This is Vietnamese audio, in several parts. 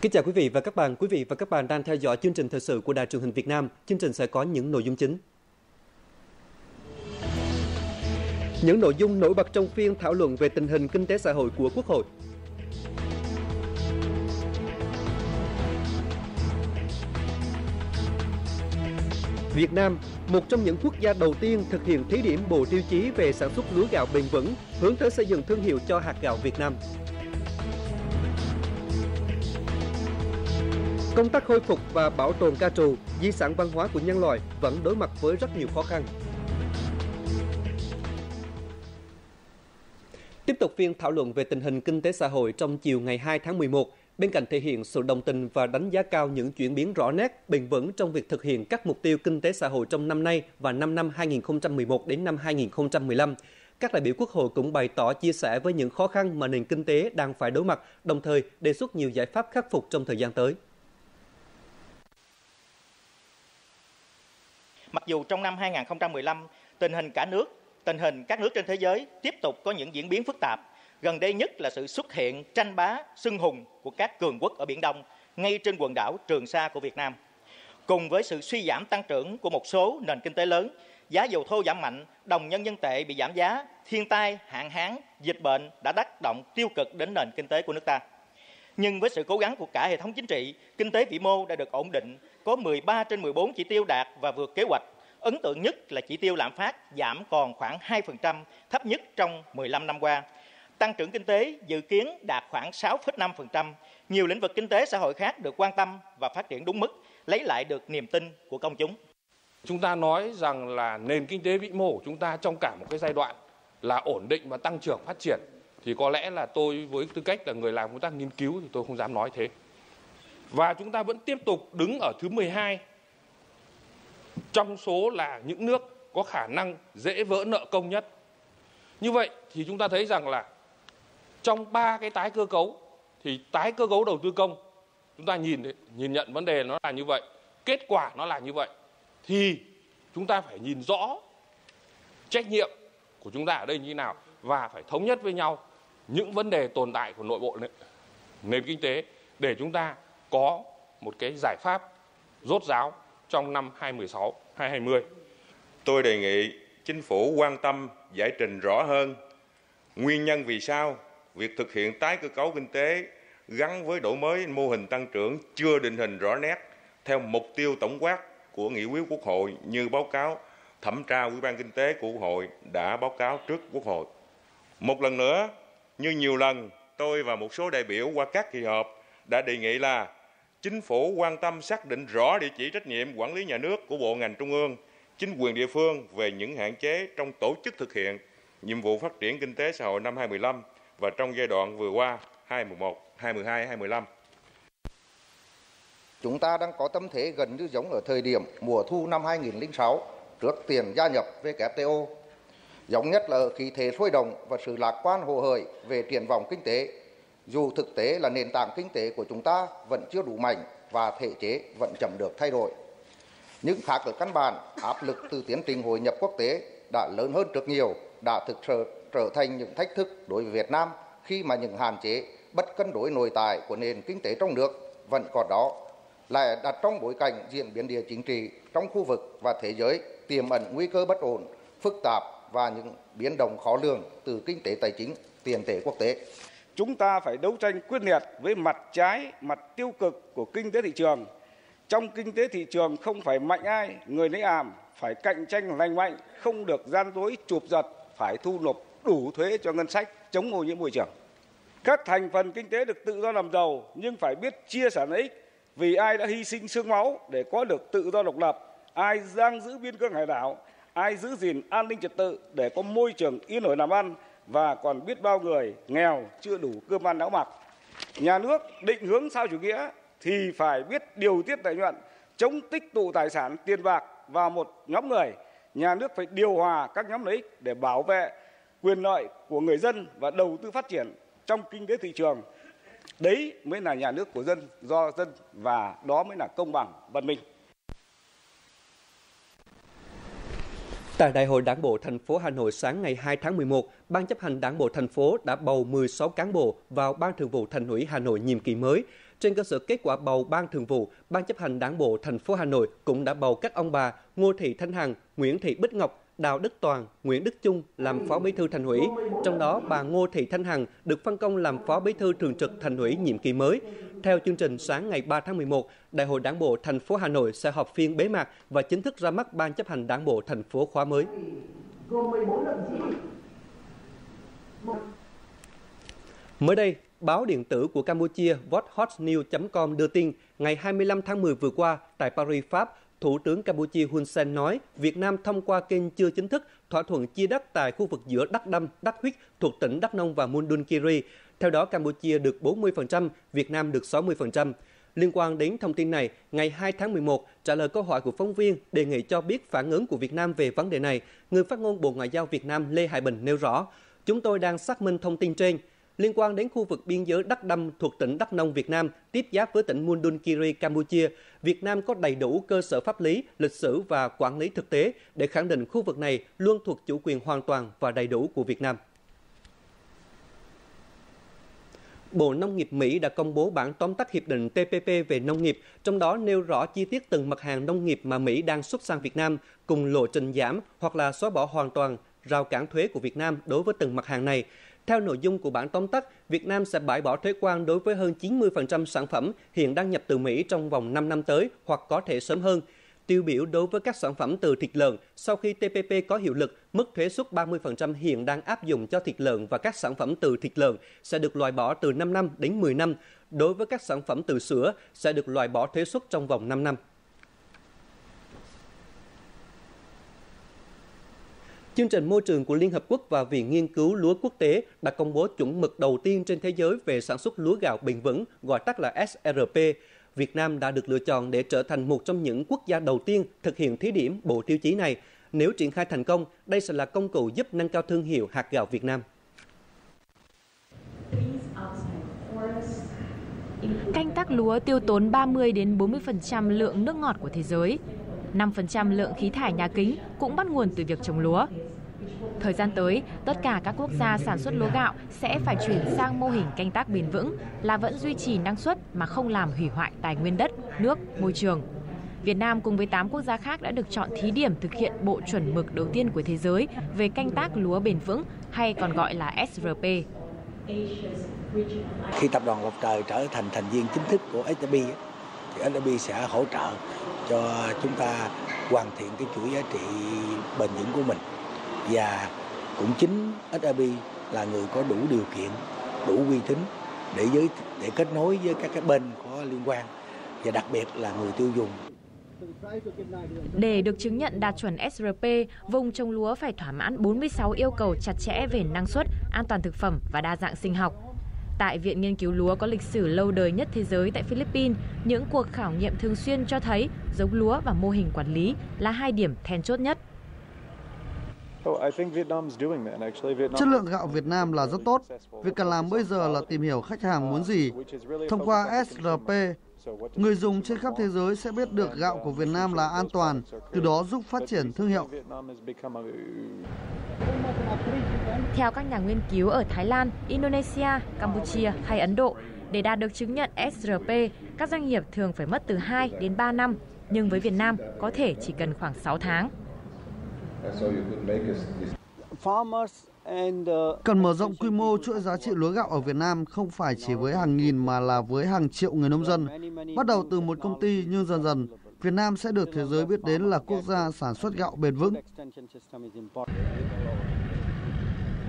Kính chào quý vị và các bạn. Quý vị và các bạn đang theo dõi chương trình thời sự của Đài truyền hình Việt Nam. Chương trình sẽ có những nội dung chính. Những nội dung nổi bật trong phiên thảo luận về tình hình kinh tế xã hội của Quốc hội. Việt Nam, một trong những quốc gia đầu tiên thực hiện thí điểm bộ tiêu chí về sản xuất lúa gạo bền vững, hướng tới xây dựng thương hiệu cho hạt gạo Việt Nam. Công tác khôi phục và bảo tồn ca trù, di sản văn hóa của nhân loại vẫn đối mặt với rất nhiều khó khăn. Tiếp tục phiên thảo luận về tình hình kinh tế xã hội trong chiều ngày 2 tháng 11, bên cạnh thể hiện sự đồng tình và đánh giá cao những chuyển biến rõ nét, bền vững trong việc thực hiện các mục tiêu kinh tế xã hội trong năm nay và năm năm 2011 đến năm 2015, các đại biểu Quốc hội cũng bày tỏ chia sẻ với những khó khăn mà nền kinh tế đang phải đối mặt, đồng thời đề xuất nhiều giải pháp khắc phục trong thời gian tới. Mặc dù trong năm 2015, tình hình cả nước, tình hình các nước trên thế giới tiếp tục có những diễn biến phức tạp, gần đây nhất là sự xuất hiện tranh bá, xưng hùng của các cường quốc ở Biển Đông, ngay trên quần đảo Trường Sa của Việt Nam. Cùng với sự suy giảm tăng trưởng của một số nền kinh tế lớn, giá dầu thô giảm mạnh, đồng nhân dân tệ bị giảm giá, thiên tai, hạn hán, dịch bệnh đã tác động tiêu cực đến nền kinh tế của nước ta. Nhưng với sự cố gắng của cả hệ thống chính trị, kinh tế vĩ mô đã được ổn định, có 13 trên 14 chỉ tiêu đạt và vượt kế hoạch. Ấn tượng nhất là chỉ tiêu lạm phát giảm còn khoảng 2%, thấp nhất trong 15 năm qua. Tăng trưởng kinh tế dự kiến đạt khoảng 6,5%. Nhiều lĩnh vực kinh tế xã hội khác được quan tâm và phát triển đúng mức, lấy lại được niềm tin của công chúng. Chúng ta nói rằng là nền kinh tế vĩ mô của chúng ta trong cả một cái giai đoạn là ổn định và tăng trưởng phát triển thì có lẽ là tôi với tư cách là người làm công tác nghiên cứu thì tôi không dám nói thế. Và chúng ta vẫn tiếp tục đứng ở thứ 12 trong số là những nước có khả năng dễ vỡ nợ công nhất. Như vậy thì chúng ta thấy rằng là trong ba cái tái cơ cấu thì tái cơ cấu đầu tư công chúng ta nhìn nhìn nhận vấn đề nó là như vậy, kết quả nó là như vậy thì chúng ta phải nhìn rõ trách nhiệm của chúng ta ở đây như thế nào và phải thống nhất với nhau những vấn đề tồn tại của nội bộ nền kinh tế để chúng ta có một cái giải pháp rốt ráo trong năm 2016, 2020. Tôi đề nghị chính phủ quan tâm giải trình rõ hơn nguyên nhân vì sao việc thực hiện tái cơ cấu kinh tế gắn với đổi mới mô hình tăng trưởng chưa định hình rõ nét theo mục tiêu tổng quát của nghị quyết Quốc hội như báo cáo thẩm tra Ủy ban Kinh tế của Quốc hội đã báo cáo trước Quốc hội. Một lần nữa, như nhiều lần tôi và một số đại biểu qua các kỳ họp đã đề nghị là chính phủ quan tâm xác định rõ địa chỉ trách nhiệm quản lý nhà nước của bộ ngành trung ương, chính quyền địa phương về những hạn chế trong tổ chức thực hiện nhiệm vụ phát triển kinh tế xã hội năm 2015 và trong giai đoạn vừa qua 2011, 2012, 2015. Chúng ta đang có tâm thế gần như giống ở thời điểm mùa thu năm 2006 trước tiền gia nhập WTO giống nhất là ở khí thế sôi động và sự lạc quan hồ hởi về triển vọng kinh tế, dù thực tế là nền tảng kinh tế của chúng ta vẫn chưa đủ mạnh và thể chế vẫn chậm được thay đổi. Những khác ở căn bản, áp lực từ tiến trình hội nhập quốc tế đã lớn hơn rất nhiều, đã thực sự trở thành những thách thức đối với Việt Nam khi mà những hạn chế bất cân đối nội tại của nền kinh tế trong nước vẫn còn đó, lại đặt trong bối cảnh diễn biến địa chính trị trong khu vực và thế giới tiềm ẩn nguy cơ bất ổn, phức tạp và những biến động khó lường từ kinh tế tài chính, tiền tệ quốc tế. Chúng ta phải đấu tranh quyết liệt với mặt trái, mặt tiêu cực của kinh tế thị trường. Trong kinh tế thị trường không phải mạnh ai, người lấy ảm, phải cạnh tranh lành mạnh, không được gian dối chụp giật, phải thu nộp đủ thuế cho ngân sách, chống ô nhiễm môi trường. Các thành phần kinh tế được tự do làm giàu nhưng phải biết chia sẻ lợi ích vì ai đã hy sinh xương máu để có được tự do độc lập, ai giang giữ biên cương hải đảo, ai giữ gìn an ninh trật tự để có môi trường yên ổn làm ăn và còn biết bao người nghèo chưa đủ cơm ăn áo mặc. Nhà nước định hướng sao chủ nghĩa thì phải biết điều tiết lợi nhuận, chống tích tụ tài sản tiền bạc vào một nhóm người. Nhà nước phải điều hòa các nhóm lợi ích để bảo vệ quyền lợi của người dân và đầu tư phát triển trong kinh tế thị trường. Đấy mới là nhà nước của dân, do dân và đó mới là công bằng, văn minh. Tại Đại hội Đảng bộ thành phố Hà Nội sáng ngày 2 tháng 11, Ban chấp hành Đảng bộ thành phố đã bầu 16 cán bộ vào Ban Thường vụ Thành ủy Hà Nội nhiệm kỳ mới. trên cơ sở kết quả bầu Ban Thường vụ, Ban chấp hành Đảng bộ thành phố Hà Nội cũng đã bầu các ông bà Ngô Thị Thanh Hằng, Nguyễn Thị Bích Ngọc, Đào Đức Toàn, Nguyễn Đức Chung làm Phó Bí thư Thành ủy. Trong đó, bà Ngô Thị Thanh Hằng được phân công làm Phó Bí thư Thường trực Thành ủy nhiệm kỳ mới. Theo chương trình sáng ngày 3 tháng 11, Đại hội Đảng bộ thành phố Hà Nội sẽ họp phiên bế mạc và chính thức ra mắt Ban chấp hành Đảng bộ thành phố khóa mới. Mới đây, báo điện tử của Campuchia vothotnews.com đưa tin ngày 25 tháng 10 vừa qua tại Paris, Pháp, Thủ tướng Campuchia Hun Sen nói Việt Nam thông qua kênh chưa chính thức thỏa thuận chia đất tại khu vực giữa Đắk Đâm, Đắk Huyết thuộc tỉnh Đắk Nông và Mundunkiri. Theo đó, Campuchia được 40%, Việt Nam được 60%. Liên quan đến thông tin này, ngày 2 tháng 11, trả lời câu hỏi của phóng viên đề nghị cho biết phản ứng của Việt Nam về vấn đề này, người phát ngôn Bộ Ngoại giao Việt Nam Lê Hải Bình nêu rõ, chúng tôi đang xác minh thông tin trên liên quan đến khu vực biên giới Đắk Đâm thuộc tỉnh Đắk Nông Việt Nam tiếp giáp với tỉnh Mundunkiri Campuchia, Việt Nam có đầy đủ cơ sở pháp lý, lịch sử và quản lý thực tế để khẳng định khu vực này luôn thuộc chủ quyền hoàn toàn và đầy đủ của Việt Nam. Bộ Nông nghiệp Mỹ đã công bố bản tóm tắt hiệp định TPP về nông nghiệp, trong đó nêu rõ chi tiết từng mặt hàng nông nghiệp mà Mỹ đang xuất sang Việt Nam, cùng lộ trình giảm hoặc là xóa bỏ hoàn toàn rào cản thuế của Việt Nam đối với từng mặt hàng này. Theo nội dung của bản tóm tắt, Việt Nam sẽ bãi bỏ thuế quan đối với hơn 90% sản phẩm hiện đang nhập từ Mỹ trong vòng 5 năm tới hoặc có thể sớm hơn. Tiêu biểu đối với các sản phẩm từ thịt lợn, sau khi TPP có hiệu lực, mức thuế suất 30% hiện đang áp dụng cho thịt lợn và các sản phẩm từ thịt lợn sẽ được loại bỏ từ 5 năm đến 10 năm. Đối với các sản phẩm từ sữa sẽ được loại bỏ thuế suất trong vòng 5 năm. Chương trình môi trường của Liên Hợp Quốc và Viện Nghiên cứu Lúa Quốc tế đã công bố chuẩn mực đầu tiên trên thế giới về sản xuất lúa gạo bền vững, gọi tắt là SRP. Việt Nam đã được lựa chọn để trở thành một trong những quốc gia đầu tiên thực hiện thí điểm bộ tiêu chí này. Nếu triển khai thành công, đây sẽ là công cụ giúp nâng cao thương hiệu hạt gạo Việt Nam. Canh tác lúa tiêu tốn 30 đến 40% lượng nước ngọt của thế giới. 5% lượng khí thải nhà kính cũng bắt nguồn từ việc trồng lúa. Thời gian tới, tất cả các quốc gia sản xuất lúa gạo sẽ phải chuyển sang mô hình canh tác bền vững là vẫn duy trì năng suất mà không làm hủy hoại tài nguyên đất, nước, môi trường. Việt Nam cùng với 8 quốc gia khác đã được chọn thí điểm thực hiện bộ chuẩn mực đầu tiên của thế giới về canh tác lúa bền vững hay còn gọi là SRP. Khi tập đoàn Lộc Trời trở thành thành viên chính thức của SRP thì SRP sẽ hỗ trợ cho chúng ta hoàn thiện cái chuỗi giá trị bền vững của mình và cũng chính SAP là người có đủ điều kiện, đủ uy tín để với để kết nối với các cái bên có liên quan và đặc biệt là người tiêu dùng. Để được chứng nhận đạt chuẩn SRP, vùng trồng lúa phải thỏa mãn 46 yêu cầu chặt chẽ về năng suất, an toàn thực phẩm và đa dạng sinh học. Tại Viện Nghiên cứu lúa có lịch sử lâu đời nhất thế giới tại Philippines, những cuộc khảo nghiệm thường xuyên cho thấy giống lúa và mô hình quản lý là hai điểm then chốt nhất. Chất lượng gạo Việt Nam là rất tốt. Việc cần làm bây giờ là tìm hiểu khách hàng muốn gì. Thông qua SRP, người dùng trên khắp thế giới sẽ biết được gạo của Việt Nam là an toàn, từ đó giúp phát triển thương hiệu. Theo các nhà nghiên cứu ở Thái Lan, Indonesia, Campuchia hay Ấn Độ, để đạt được chứng nhận SRP, các doanh nghiệp thường phải mất từ 2 đến 3 năm, nhưng với Việt Nam có thể chỉ cần khoảng 6 tháng. Cần mở rộng quy mô chuỗi giá trị lúa gạo ở Việt Nam không phải chỉ với hàng nghìn mà là với hàng triệu người nông dân. Bắt đầu từ một công ty nhưng dần dần Việt Nam sẽ được thế giới biết đến là quốc gia sản xuất gạo bền vững.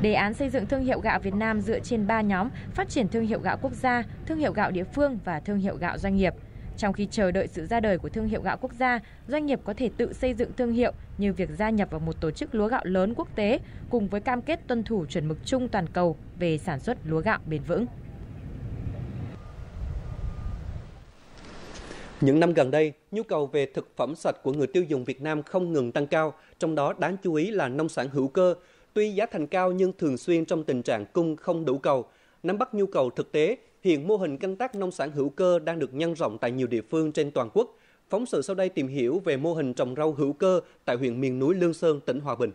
Đề án xây dựng thương hiệu gạo Việt Nam dựa trên 3 nhóm: phát triển thương hiệu gạo quốc gia, thương hiệu gạo địa phương và thương hiệu gạo doanh nghiệp. Trong khi chờ đợi sự ra đời của thương hiệu gạo quốc gia, doanh nghiệp có thể tự xây dựng thương hiệu như việc gia nhập vào một tổ chức lúa gạo lớn quốc tế cùng với cam kết tuân thủ chuẩn mực chung toàn cầu về sản xuất lúa gạo bền vững. Những năm gần đây, nhu cầu về thực phẩm sạch của người tiêu dùng Việt Nam không ngừng tăng cao, trong đó đáng chú ý là nông sản hữu cơ. Tuy giá thành cao nhưng thường xuyên trong tình trạng cung không đủ cầu. Nắm bắt nhu cầu thực tế, hiện mô hình canh tác nông sản hữu cơ đang được nhân rộng tại nhiều địa phương trên toàn quốc. Phóng sự sau đây tìm hiểu về mô hình trồng rau hữu cơ tại huyện miền núi Lương Sơn, tỉnh Hòa Bình.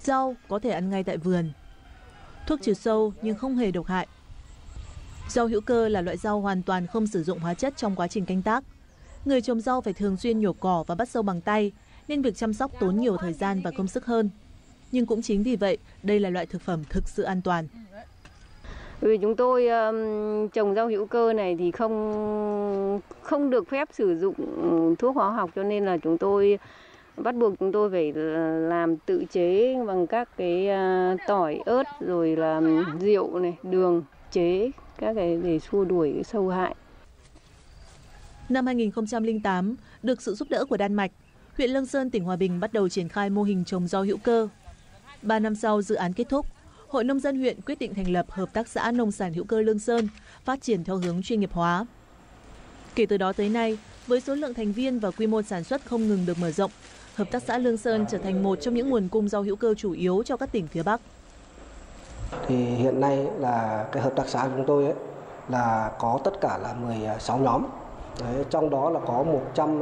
Rau có thể ăn ngay tại vườn. Thuốc trừ sâu nhưng không hề độc hại. Rau hữu cơ là loại rau hoàn toàn không sử dụng hóa chất trong quá trình canh tác. Người trồng rau phải thường xuyên nhổ cỏ và bắt sâu bằng tay, nên việc chăm sóc tốn nhiều thời gian và công sức hơn. Nhưng cũng chính vì vậy, đây là loại thực phẩm thực sự an toàn. Vì chúng tôi um, trồng rau hữu cơ này thì không không được phép sử dụng thuốc hóa học cho nên là chúng tôi bắt buộc chúng tôi phải làm tự chế bằng các cái uh, tỏi ớt rồi là rượu này đường chế các cái để xua đuổi sâu hại. Năm 2008, được sự giúp đỡ của Đan Mạch, huyện Lương Sơn, tỉnh Hòa Bình bắt đầu triển khai mô hình trồng rau hữu cơ. Ba năm sau dự án kết thúc, Hội Nông dân huyện quyết định thành lập Hợp tác xã Nông sản hữu cơ Lương Sơn, phát triển theo hướng chuyên nghiệp hóa. Kể từ đó tới nay, với số lượng thành viên và quy mô sản xuất không ngừng được mở rộng, Hợp tác xã Lương Sơn trở thành một trong những nguồn cung rau hữu cơ chủ yếu cho các tỉnh phía Bắc. Thì hiện nay là cái hợp tác xã của chúng tôi ấy, là có tất cả là 16 nhóm. Đấy, trong đó là có 108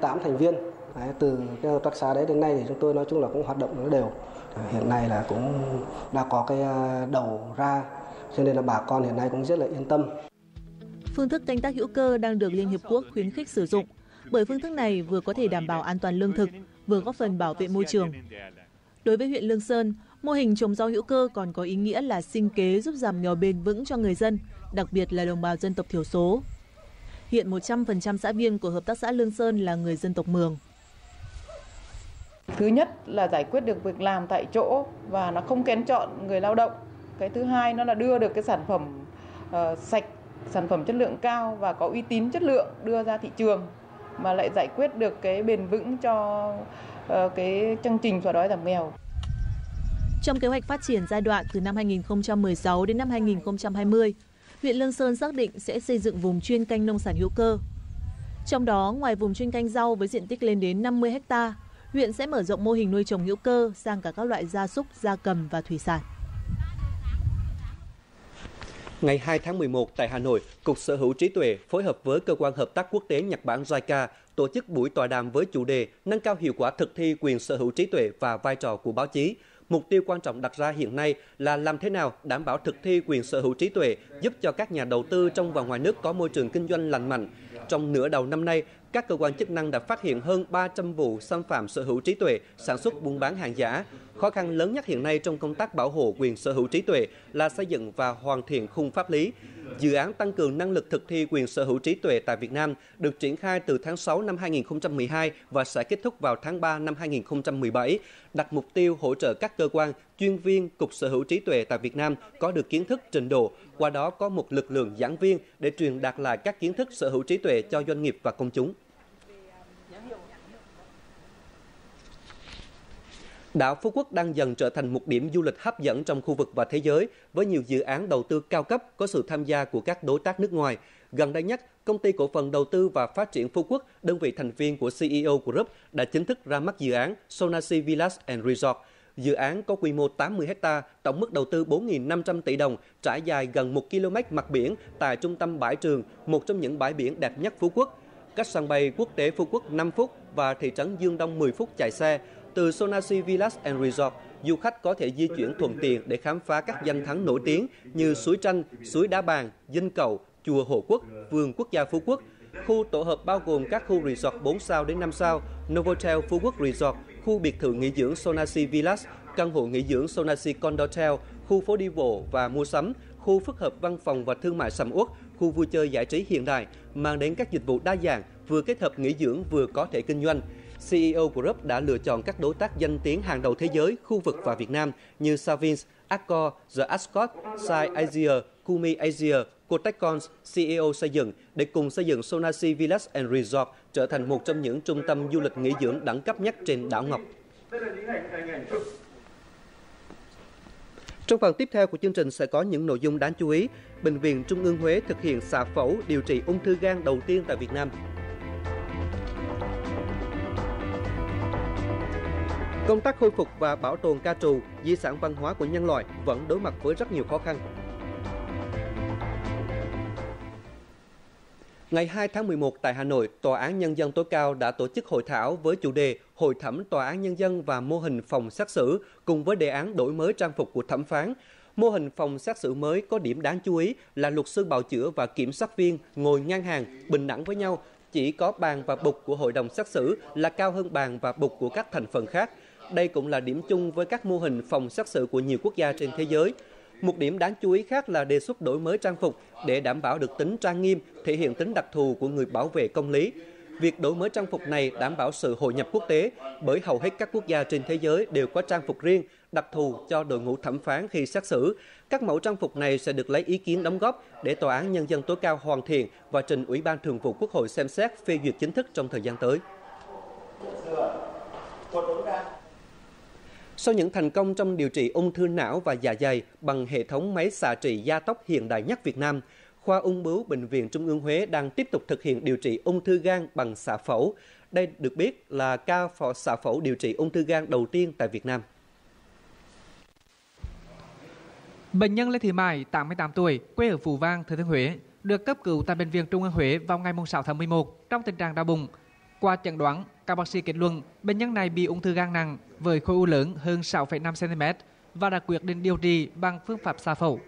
ờ, thành viên. Đấy, từ cái hợp tác xã đấy đến nay thì chúng tôi nói chung là cũng hoạt động nó đều. Ờ, hiện nay là cũng đã có cái ờ, đầu ra cho nên là bà con hiện nay cũng rất là yên tâm. Phương thức canh tác hữu cơ đang được Liên Hiệp Quốc khuyến khích sử dụng bởi phương thức này vừa có thể đảm bảo an toàn lương thực, vừa góp phần bảo vệ môi trường. Đối với huyện Lương Sơn, mô hình trồng rau hữu cơ còn có ý nghĩa là sinh kế giúp giảm nghèo bền vững cho người dân, đặc biệt là đồng bào dân tộc thiểu số. Hiện 100% xã viên của Hợp tác xã Lương Sơn là người dân tộc Mường. Thứ nhất là giải quyết được việc làm tại chỗ và nó không kén chọn người lao động. Cái thứ hai nó là đưa được cái sản phẩm uh, sạch, sản phẩm chất lượng cao và có uy tín chất lượng đưa ra thị trường mà lại giải quyết được cái bền vững cho uh, cái chương trình xóa đói giảm nghèo. Trong kế hoạch phát triển giai đoạn từ năm 2016 đến năm 2020, huyện Lương Sơn xác định sẽ xây dựng vùng chuyên canh nông sản hữu cơ. Trong đó, ngoài vùng chuyên canh rau với diện tích lên đến 50 hectare, huyện sẽ mở rộng mô hình nuôi trồng hữu cơ sang cả các loại gia súc, gia cầm và thủy sản. Ngày 2 tháng 11 tại Hà Nội, Cục Sở hữu trí tuệ phối hợp với Cơ quan Hợp tác Quốc tế Nhật Bản JICA tổ chức buổi tọa đàm với chủ đề nâng cao hiệu quả thực thi quyền sở hữu trí tuệ và vai trò của báo chí. Mục tiêu quan trọng đặt ra hiện nay là làm thế nào đảm bảo thực thi quyền sở hữu trí tuệ, giúp cho các nhà đầu tư trong và ngoài nước có môi trường kinh doanh lành mạnh. Trong nửa đầu năm nay, các cơ quan chức năng đã phát hiện hơn 300 vụ xâm phạm sở hữu trí tuệ, sản xuất buôn bán hàng giả. Khó khăn lớn nhất hiện nay trong công tác bảo hộ quyền sở hữu trí tuệ là xây dựng và hoàn thiện khung pháp lý. Dự án tăng cường năng lực thực thi quyền sở hữu trí tuệ tại Việt Nam được triển khai từ tháng 6 năm 2012 và sẽ kết thúc vào tháng 3 năm 2017, đặt mục tiêu hỗ trợ các cơ quan, chuyên viên Cục Sở hữu trí tuệ tại Việt Nam có được kiến thức trình độ, qua đó có một lực lượng giảng viên để truyền đạt lại các kiến thức sở hữu trí tuệ cho doanh nghiệp và công chúng. Đảo Phú Quốc đang dần trở thành một điểm du lịch hấp dẫn trong khu vực và thế giới với nhiều dự án đầu tư cao cấp có sự tham gia của các đối tác nước ngoài. Gần đây nhất, công ty cổ phần đầu tư và phát triển Phú Quốc, đơn vị thành viên của CEO Group đã chính thức ra mắt dự án Sonasi Villas and Resort. Dự án có quy mô 80 ha, tổng mức đầu tư 4.500 tỷ đồng, trải dài gần 1 km mặt biển tại trung tâm bãi trường, một trong những bãi biển đẹp nhất Phú Quốc. Cách sân bay quốc tế Phú Quốc 5 phút và thị trấn Dương Đông 10 phút chạy xe. Từ Sonasi Villas and Resort, du khách có thể di chuyển thuận tiện để khám phá các danh thắng nổi tiếng như suối tranh, suối đá bàn, dinh cầu, chùa Hồ Quốc, vườn quốc gia Phú Quốc. Khu tổ hợp bao gồm các khu resort 4 sao đến 5 sao, Novotel Phú Quốc Resort, khu biệt thự nghỉ dưỡng Sonasi Villas, căn hộ nghỉ dưỡng Sonasi Condotel, khu phố đi bộ và mua sắm, khu phức hợp văn phòng và thương mại sầm uất, khu vui chơi giải trí hiện đại, mang đến các dịch vụ đa dạng, vừa kết hợp nghỉ dưỡng vừa có thể kinh doanh. CEO của Group đã lựa chọn các đối tác danh tiếng hàng đầu thế giới, khu vực và Việt Nam như Savins, Accor, The Ascot, Sai Asia, Kumi Asia, Cotecons, CEO xây dựng để cùng xây dựng Sonasi Villas and Resort trở thành một trong những trung tâm du lịch nghỉ dưỡng đẳng cấp nhất trên đảo Ngọc. Trong phần tiếp theo của chương trình sẽ có những nội dung đáng chú ý. Bệnh viện Trung ương Huế thực hiện xạ phẫu điều trị ung thư gan đầu tiên tại Việt Nam. Công tác khôi phục và bảo tồn ca trù, di sản văn hóa của nhân loại vẫn đối mặt với rất nhiều khó khăn. Ngày 2 tháng 11 tại Hà Nội, Tòa án Nhân dân tối cao đã tổ chức hội thảo với chủ đề Hội thẩm Tòa án Nhân dân và mô hình phòng xét xử cùng với đề án đổi mới trang phục của thẩm phán. Mô hình phòng xét xử mới có điểm đáng chú ý là luật sư bào chữa và kiểm sát viên ngồi ngang hàng, bình đẳng với nhau, chỉ có bàn và bục của hội đồng xét xử là cao hơn bàn và bục của các thành phần khác. Đây cũng là điểm chung với các mô hình phòng xét xử của nhiều quốc gia trên thế giới. Một điểm đáng chú ý khác là đề xuất đổi mới trang phục để đảm bảo được tính trang nghiêm, thể hiện tính đặc thù của người bảo vệ công lý. Việc đổi mới trang phục này đảm bảo sự hội nhập quốc tế bởi hầu hết các quốc gia trên thế giới đều có trang phục riêng, đặc thù cho đội ngũ thẩm phán khi xét xử. Các mẫu trang phục này sẽ được lấy ý kiến đóng góp để Tòa án Nhân dân tối cao hoàn thiện và trình Ủy ban Thường vụ Quốc hội xem xét phê duyệt chính thức trong thời gian tới. Sau những thành công trong điều trị ung thư não và dạ dày bằng hệ thống máy xạ trị gia tốc hiện đại nhất Việt Nam, khoa ung bướu Bệnh viện Trung ương Huế đang tiếp tục thực hiện điều trị ung thư gan bằng xạ phẫu. Đây được biết là ca phẫu xạ phẫu điều trị ung thư gan đầu tiên tại Việt Nam. Bệnh nhân Lê Thị Mai, 88 tuổi, quê ở Phú Vang, Thừa Thiên Huế, được cấp cứu tại Bệnh viện Trung ương Huế vào ngày 6 tháng 11 trong tình trạng đau bụng. Qua chẩn đoán, các bác sĩ kết luận bệnh nhân này bị ung thư gan nặng với khối u lớn hơn 6,5 cm và đã quyết định điều trị bằng phương pháp xạ phẫu.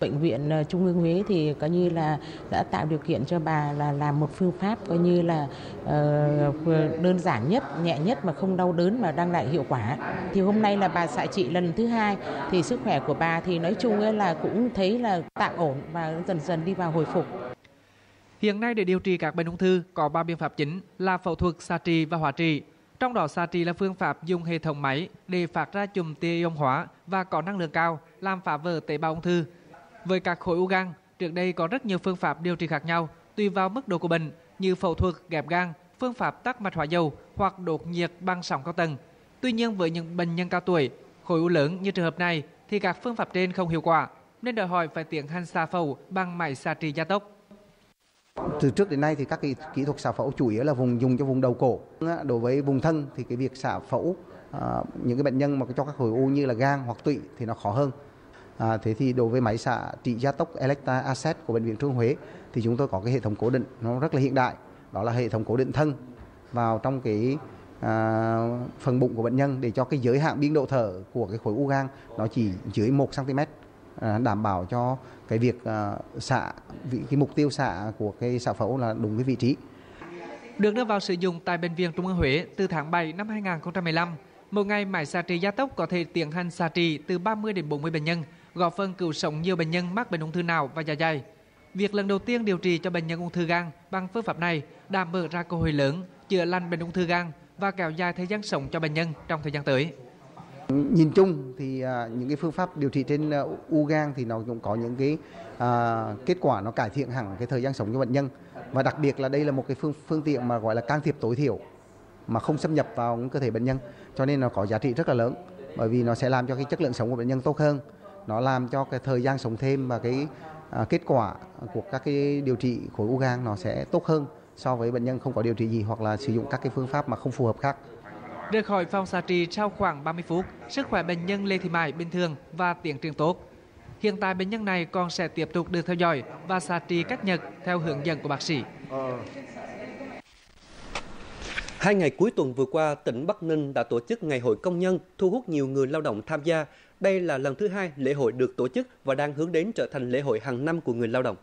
Bệnh viện ờ, Trung ương Huế thì coi như là đã tạo điều kiện cho bà là làm một phương pháp coi như là uh, đơn giản nhất, nhẹ nhất mà không đau đớn mà đang lại hiệu quả. Thì hôm nay là bà xạ trị lần thứ hai thì sức khỏe của bà thì nói chung là cũng thấy là tạm ổn và dần dần đi vào hồi phục. Hiện nay để điều trị các bệnh ung thư có ba biện pháp chính là phẫu thuật, xạ trị và hóa trị. Trong đó xạ trị là phương pháp dùng hệ thống máy để phát ra chùm tia ion hóa và có năng lượng cao làm phá vỡ tế bào ung thư. Với các khối u gan, trước đây có rất nhiều phương pháp điều trị khác nhau tùy vào mức độ của bệnh như phẫu thuật ghép gan, phương pháp tắc mạch hóa dầu hoặc đột nhiệt bằng sóng cao tầng. Tuy nhiên với những bệnh nhân cao tuổi, khối u lớn như trường hợp này thì các phương pháp trên không hiệu quả nên đòi hỏi phải tiến hành xạ phẫu bằng máy xạ trị gia tốc. Từ trước đến nay thì các cái kỹ thuật xạ phẫu chủ yếu là vùng dùng cho vùng đầu cổ. Đối với vùng thân thì cái việc xạ phẫu à, những cái bệnh nhân mà cho các khối u như là gan hoặc tụy thì nó khó hơn. À, thế thì đối với máy xạ trị gia tốc Electa Asset của bệnh viện Trung Huế thì chúng tôi có cái hệ thống cố định nó rất là hiện đại. Đó là hệ thống cố định thân vào trong cái à, phần bụng của bệnh nhân để cho cái giới hạn biên độ thở của cái khối u gan nó chỉ dưới 1 cm À, đảm bảo cho cái việc à, xạ vị cái mục tiêu xạ của cái xạ phẫu là đúng cái vị trí. Được đưa vào sử dụng tại bệnh viện Trung ương Huế từ tháng 7 năm 2015, một ngày máy xạ trị gia tốc có thể tiến hành xạ trị từ 30 đến 40 bệnh nhân, góp phần cứu sống nhiều bệnh nhân mắc bệnh ung thư não và dạ dày. Việc lần đầu tiên điều trị cho bệnh nhân ung thư gan bằng phương pháp này đã mở ra cơ hội lớn chữa lành bệnh ung thư gan và kéo dài thời gian sống cho bệnh nhân trong thời gian tới. Nhìn chung thì à, những cái phương pháp điều trị trên à, u gan thì nó cũng có những cái à, kết quả nó cải thiện hẳn cái thời gian sống cho bệnh nhân. Và đặc biệt là đây là một cái phương phương tiện mà gọi là can thiệp tối thiểu mà không xâm nhập vào cơ thể bệnh nhân. Cho nên nó có giá trị rất là lớn bởi vì nó sẽ làm cho cái chất lượng sống của bệnh nhân tốt hơn. Nó làm cho cái thời gian sống thêm và cái à, kết quả của các cái điều trị khối u gan nó sẽ tốt hơn so với bệnh nhân không có điều trị gì hoặc là sử dụng các cái phương pháp mà không phù hợp khác. Rời khỏi phòng xạ trị sau khoảng 30 phút, sức khỏe bệnh nhân Lê Thị Mãi bình thường và tiến triển tốt. Hiện tại bệnh nhân này còn sẽ tiếp tục được theo dõi và xạ trị cách nhật theo hướng dẫn của bác sĩ. Hai ngày cuối tuần vừa qua, tỉnh Bắc Ninh đã tổ chức Ngày hội Công nhân, thu hút nhiều người lao động tham gia. Đây là lần thứ hai lễ hội được tổ chức và đang hướng đến trở thành lễ hội hàng năm của người lao động.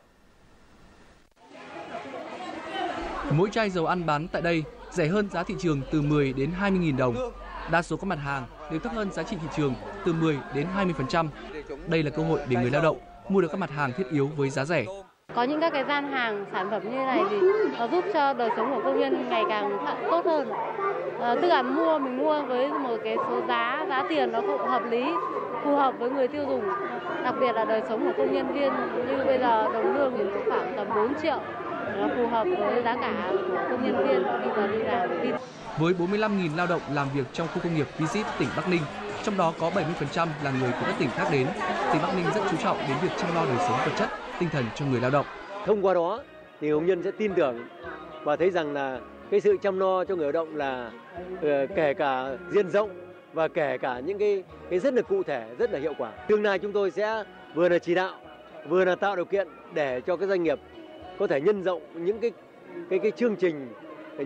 Mỗi chai dầu ăn bán tại đây rẻ hơn giá thị trường từ 10 đến 20.000 đồng. Đa số các mặt hàng đều thấp hơn giá trị thị trường từ 10 đến 20%. Đây là cơ hội để người lao động mua được các mặt hàng thiết yếu với giá rẻ. Có những các cái gian hàng sản phẩm như này thì nó giúp cho đời sống của công nhân ngày càng tốt hơn. À, tức là mua mình mua với một cái số giá giá tiền nó cũng hợp lý, phù hợp với người tiêu dùng. Đặc biệt là đời sống của công nhân viên như bây giờ đồng lương thì khoảng tầm 4 triệu nó phù hợp với giá cả của công nhân viên khi mà đi làm đi. Với 45.000 lao động làm việc trong khu công nghiệp Visit tỉnh Bắc Ninh, trong đó có 70% là người của các tỉnh khác đến, tỉnh Bắc Ninh rất chú trọng đến việc chăm lo đời sống vật chất, tinh thần cho người lao động. Thông qua đó thì công nhân sẽ tin tưởng và thấy rằng là cái sự chăm lo cho người lao động là uh, kể cả diện rộng và kể cả những cái cái rất là cụ thể, rất là hiệu quả. Tương lai chúng tôi sẽ vừa là chỉ đạo, vừa là tạo điều kiện để cho cái doanh nghiệp có thể nhân rộng những cái cái cái chương trình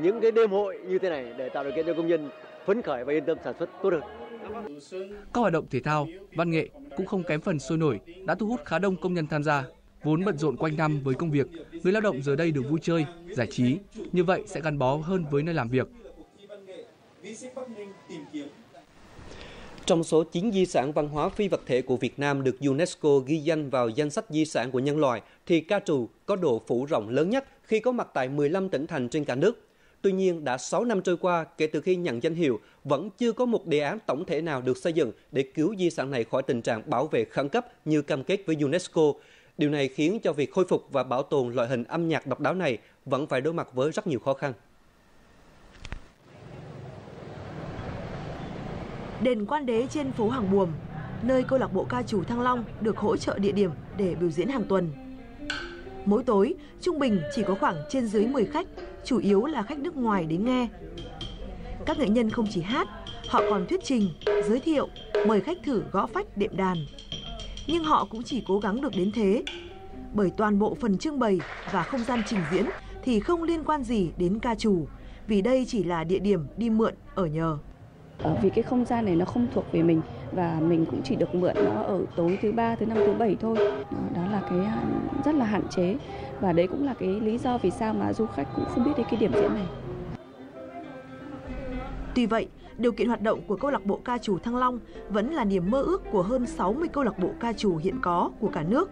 những cái đêm hội như thế này để tạo điều kiện cho công nhân phấn khởi và yên tâm sản xuất tốt hơn. Các hoạt động thể thao, văn nghệ cũng không kém phần sôi nổi, đã thu hút khá đông công nhân tham gia. Vốn bận rộn quanh năm với công việc, người lao động giờ đây được vui chơi, giải trí, như vậy sẽ gắn bó hơn với nơi làm việc. Trong số 9 di sản văn hóa phi vật thể của Việt Nam được UNESCO ghi danh vào danh sách di sản của nhân loại, thì ca trù có độ phủ rộng lớn nhất khi có mặt tại 15 tỉnh thành trên cả nước. Tuy nhiên, đã 6 năm trôi qua kể từ khi nhận danh hiệu, vẫn chưa có một đề án tổng thể nào được xây dựng để cứu di sản này khỏi tình trạng bảo vệ khẩn cấp như cam kết với UNESCO. Điều này khiến cho việc khôi phục và bảo tồn loại hình âm nhạc độc đáo này vẫn phải đối mặt với rất nhiều khó khăn. Đền Quan Đế trên phố Hàng Buồm, nơi câu lạc bộ ca trù Thăng Long được hỗ trợ địa điểm để biểu diễn hàng tuần. Mỗi tối, trung bình chỉ có khoảng trên dưới 10 khách, chủ yếu là khách nước ngoài đến nghe. Các nghệ nhân không chỉ hát, họ còn thuyết trình, giới thiệu, mời khách thử gõ phách đệm đàn. Nhưng họ cũng chỉ cố gắng được đến thế, bởi toàn bộ phần trưng bày và không gian trình diễn thì không liên quan gì đến ca trù, vì đây chỉ là địa điểm đi mượn ở nhờ. Ờ, vì cái không gian này nó không thuộc về mình và mình cũng chỉ được mượn nó ở tối thứ ba thứ năm thứ bảy thôi đó là cái rất là hạn chế và đấy cũng là cái lý do vì sao mà du khách cũng không biết đến cái điểm diễn này Tuy vậy, điều kiện hoạt động của câu lạc bộ ca trù Thăng Long vẫn là niềm mơ ước của hơn 60 câu lạc bộ ca trù hiện có của cả nước.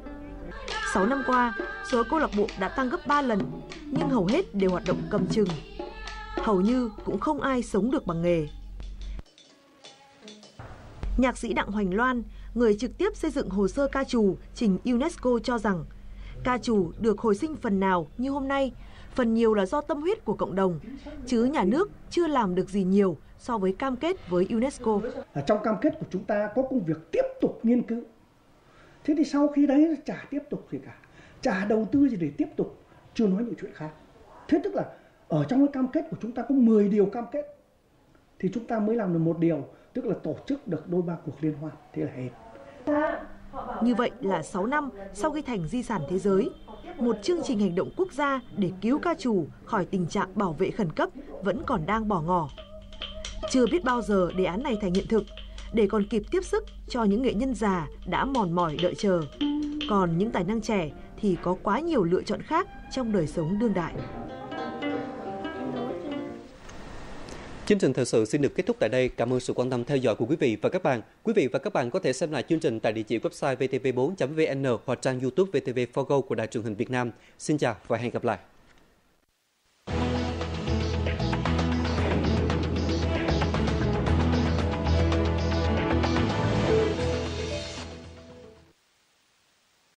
6 năm qua, số câu lạc bộ đã tăng gấp 3 lần, nhưng hầu hết đều hoạt động cầm chừng. Hầu như cũng không ai sống được bằng nghề. Nhạc sĩ Đặng Hoành Loan, người trực tiếp xây dựng hồ sơ ca trù trình UNESCO cho rằng ca trù được hồi sinh phần nào như hôm nay, phần nhiều là do tâm huyết của cộng đồng, chứ nhà nước chưa làm được gì nhiều so với cam kết với UNESCO. À, trong cam kết của chúng ta có công việc tiếp tục nghiên cứu. Thế thì sau khi đấy chả tiếp tục gì cả, chả đầu tư gì để tiếp tục, chưa nói những chuyện khác. Thế tức là ở trong cái cam kết của chúng ta có 10 điều cam kết thì chúng ta mới làm được một điều tức là tổ chức được đôi ba cuộc liên hoan thế là hết như vậy là 6 năm sau khi thành di sản thế giới, một chương trình hành động quốc gia để cứu ca trù khỏi tình trạng bảo vệ khẩn cấp vẫn còn đang bỏ ngỏ. Chưa biết bao giờ đề án này thành hiện thực, để còn kịp tiếp sức cho những nghệ nhân già đã mòn mỏi đợi chờ. Còn những tài năng trẻ thì có quá nhiều lựa chọn khác trong đời sống đương đại. Chương trình thời sự xin được kết thúc tại đây. Cảm ơn sự quan tâm theo dõi của quý vị và các bạn. Quý vị và các bạn có thể xem lại chương trình tại địa chỉ website vtv4.vn hoặc trang YouTube VTV4Go của Đài truyền hình Việt Nam. Xin chào và hẹn gặp lại.